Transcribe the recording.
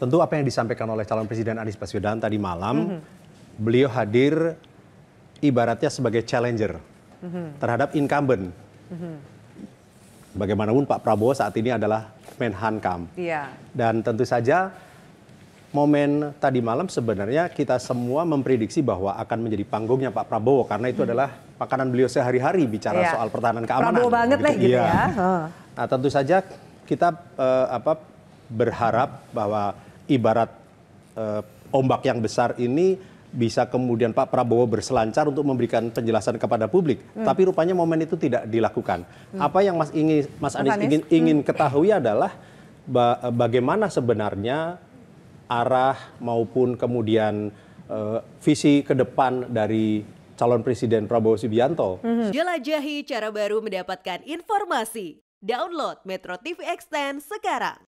tentu apa yang disampaikan oleh calon presiden Anies Baswedan tadi malam, beliau hadir ibaratnya sebagai challenger terhadap incumbent. Bagaimanapun Pak Prabowo saat ini adalah Menhankam. Iya. Dan tentu saja momen tadi malam sebenarnya kita semua memprediksi bahwa akan menjadi panggungnya Pak Prabowo karena itu adalah makanan beliau sehari-hari bicara Iya. soal pertahanan keamanan. Prabowo banget lah gitu Iya. ya. Heeh. Nah, tentu saja kita eh, apa berharap bahwa ibarat eh, ombak yang besar ini bisa kemudian Pak Prabowo berselancar untuk memberikan penjelasan kepada publik. Hmm. Tapi rupanya momen itu tidak dilakukan. Apa yang Mas ingin Mas Anies Anies? ingin ingin ketahui adalah ba- bagaimana sebenarnya arah maupun kemudian eh, visi ke depan dari calon presiden Prabowo Subianto. Jelajahi cara baru mendapatkan informasi. Download Metro TV Extend sekarang.